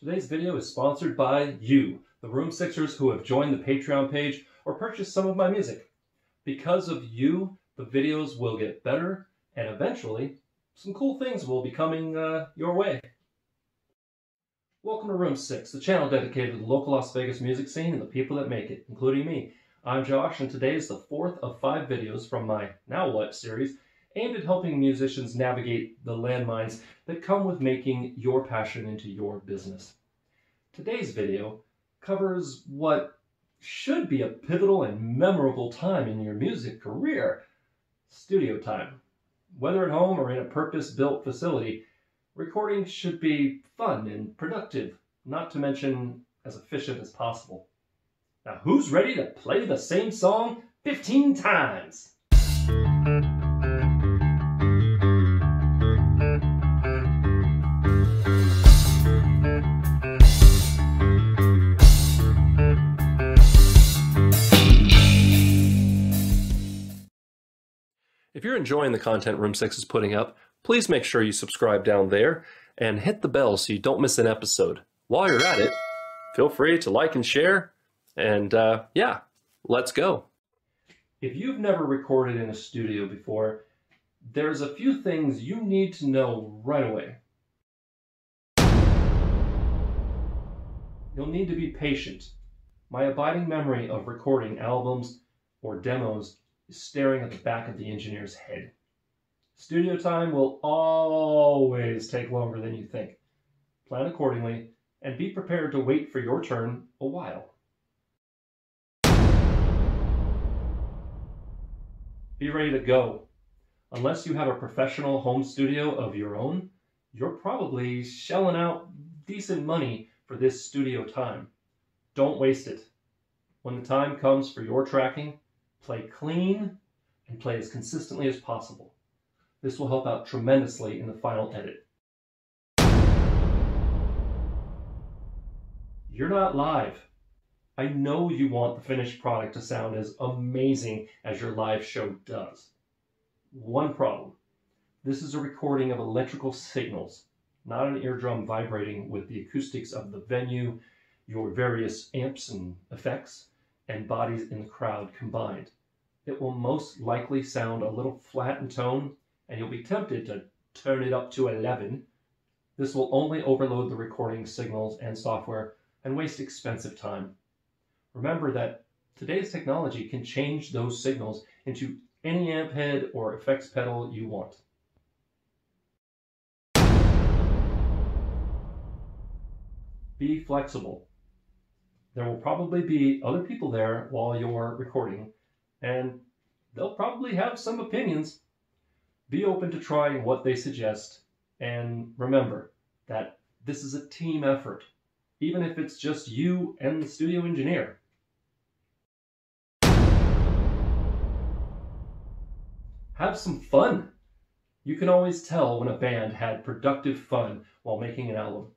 Today's video is sponsored by you, the Room Sixers who have joined the Patreon page or purchased some of my music. Because of you, the videos will get better and eventually some cool things will be coming uh, your way. Welcome to Room 6, the channel dedicated to the local Las Vegas music scene and the people that make it, including me. I'm Josh, and today is the fourth of five videos from my Now What series aimed at helping musicians navigate the landmines that come with making your passion into your business. Today's video covers what should be a pivotal and memorable time in your music career studio time. Whether at home or in a purpose built facility, recording should be fun and productive, not to mention as efficient as possible. Now, who's ready to play the same song 15 times? If you're enjoying the content Room 6 is putting up, please make sure you subscribe down there and hit the bell so you don't miss an episode. While you're at it, feel free to like and share. And uh, yeah, let's go. If you've never recorded in a studio before, there's a few things you need to know right away. You'll need to be patient. My abiding memory of recording albums or demos is staring at the back of the engineer's head. Studio time will always take longer than you think. Plan accordingly and be prepared to wait for your turn a while. Be ready to go. Unless you have a professional home studio of your own, you're probably shelling out decent money for this studio time. Don't waste it. When the time comes for your tracking, play clean and play as consistently as possible. This will help out tremendously in the final edit. You're not live. I know you want the finished product to sound as amazing as your live show does. One problem. This is a recording of electrical signals, not an eardrum vibrating with the acoustics of the venue, your various amps and effects, and bodies in the crowd combined. It will most likely sound a little flat in tone, and you'll be tempted to turn it up to 11. This will only overload the recording signals and software and waste expensive time. Remember that today's technology can change those signals into any amp head or effects pedal you want. Be flexible. There will probably be other people there while you're recording, and they'll probably have some opinions. Be open to trying what they suggest, and remember that this is a team effort, even if it's just you and the studio engineer. Have some fun. You can always tell when a band had productive fun while making an album.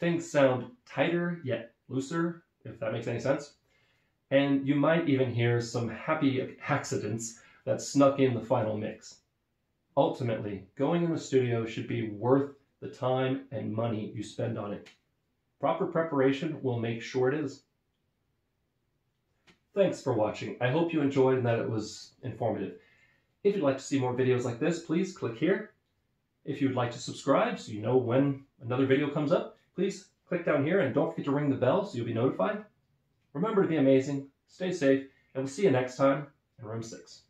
Things sound tighter yet looser, if that makes any sense. And you might even hear some happy accidents that snuck in the final mix. Ultimately, going in the studio should be worth the time and money you spend on it. Proper preparation will make sure it is. Thanks for watching. I hope you enjoyed and that it was informative. If you'd like to see more videos like this, please click here. If you'd like to subscribe so you know when another video comes up, please click down here and don't forget to ring the bell so you'll be notified. Remember to be amazing, stay safe, and we'll see you next time in room 6.